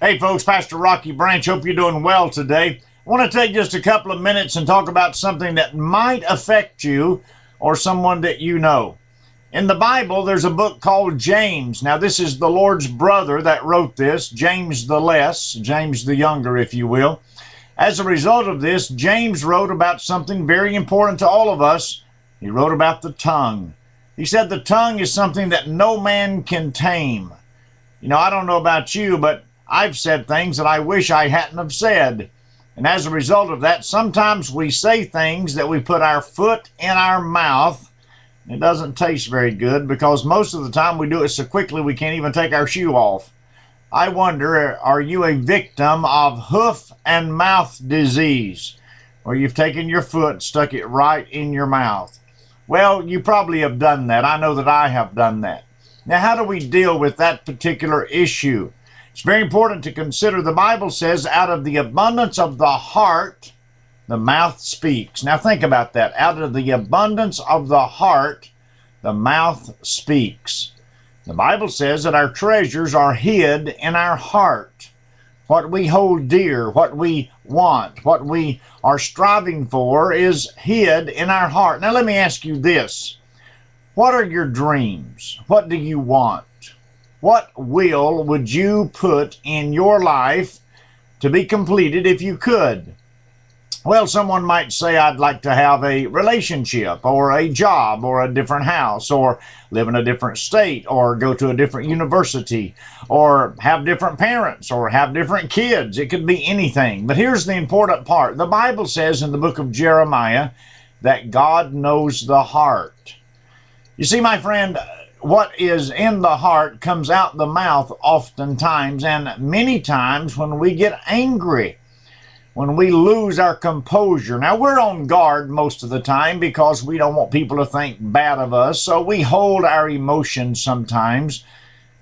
Hey, folks, Pastor Rocky Branch. Hope you're doing well today. I want to take just a couple of minutes and talk about something that might affect you or someone that you know. In the Bible, there's a book called James. Now, this is the Lord's brother that wrote this, James the Less, James the Younger, if you will. As a result of this, James wrote about something very important to all of us. He wrote about the tongue. He said the tongue is something that no man can tame. You know, I don't know about you, but I've said things that I wish I hadn't have said. And as a result of that, sometimes we say things that we put our foot in our mouth. It doesn't taste very good because most of the time we do it so quickly we can't even take our shoe off. I wonder, are you a victim of hoof and mouth disease, where you've taken your foot, stuck it right in your mouth? Well, you probably have done that. I know that I have done that. Now, how do we deal with that particular issue? It's very important to consider. The Bible says, out of the abundance of the heart, the mouth speaks. Now, think about that. Out of the abundance of the heart, the mouth speaks. The Bible says that our treasures are hid in our heart. What we hold dear, what we want, what we are striving for is hid in our heart. Now, let me ask you this What are your dreams? What do you want? What will would you put in your life to be completed if you could? Well, someone might say, I'd like to have a relationship or a job or a different house or live in a different state or go to a different university or have different parents or have different kids. It could be anything. But here's the important part the Bible says in the book of Jeremiah that God knows the heart. You see, my friend, what is in the heart comes out the mouth oftentimes, and many times when we get angry, when we lose our composure. Now, we're on guard most of the time because we don't want people to think bad of us, so we hold our emotions sometimes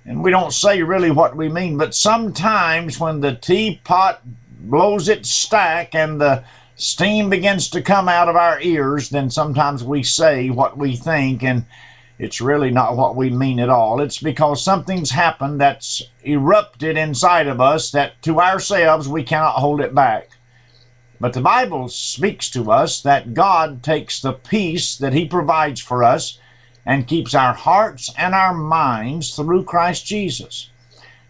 and we don't say really what we mean. But sometimes when the teapot blows its stack and the steam begins to come out of our ears, then sometimes we say what we think and it's really not what we mean at all. It's because something's happened that's erupted inside of us that to ourselves we cannot hold it back. But the Bible speaks to us that God takes the peace that He provides for us and keeps our hearts and our minds through Christ Jesus.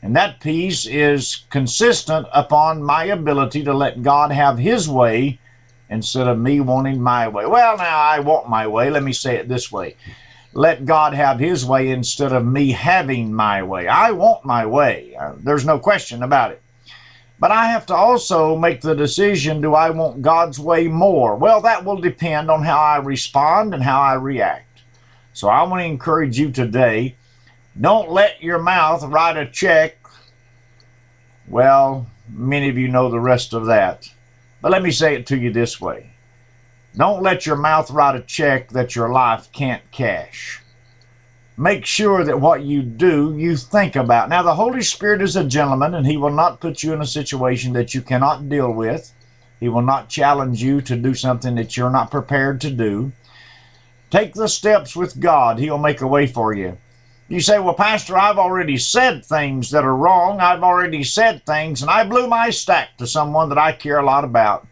And that peace is consistent upon my ability to let God have His way instead of me wanting my way. Well, now I want my way. Let me say it this way let God have his way instead of me having my way. I want my way. Uh, there's no question about it. But I have to also make the decision do I want God's way more? Well, that will depend on how I respond and how I react. So I want to encourage you today don't let your mouth write a check. Well, many of you know the rest of that. But let me say it to you this way don't let your mouth write a check that your life can't cash. Make sure that what you do, you think about. Now, the Holy Spirit is a gentleman, and He will not put you in a situation that you cannot deal with. He will not challenge you to do something that you're not prepared to do. Take the steps with God, He'll make a way for you. You say, Well, Pastor, I've already said things that are wrong. I've already said things, and I blew my stack to someone that I care a lot about.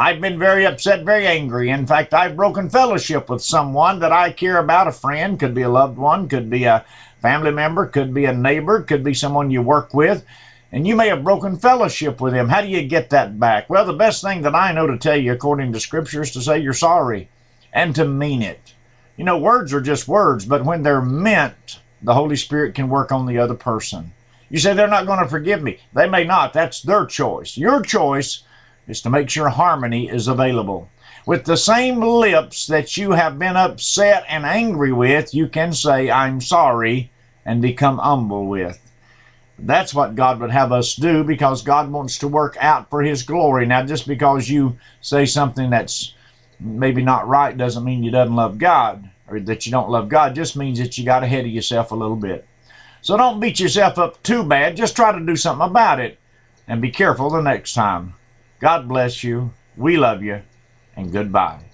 I've been very upset, very angry. In fact, I've broken fellowship with someone that I care about a friend, could be a loved one, could be a family member, could be a neighbor, could be someone you work with. And you may have broken fellowship with them. How do you get that back? Well, the best thing that I know to tell you, according to Scripture, is to say you're sorry and to mean it. You know, words are just words, but when they're meant, the Holy Spirit can work on the other person. You say they're not going to forgive me. They may not. That's their choice. Your choice is to make sure harmony is available. With the same lips that you have been upset and angry with, you can say, I'm sorry, and become humble with. That's what God would have us do because God wants to work out for His glory. Now, just because you say something that's maybe not right doesn't mean you doesn't love God or that you don't love God. It just means that you got ahead of yourself a little bit. So don't beat yourself up too bad. Just try to do something about it and be careful the next time. God bless you. We love you. And goodbye.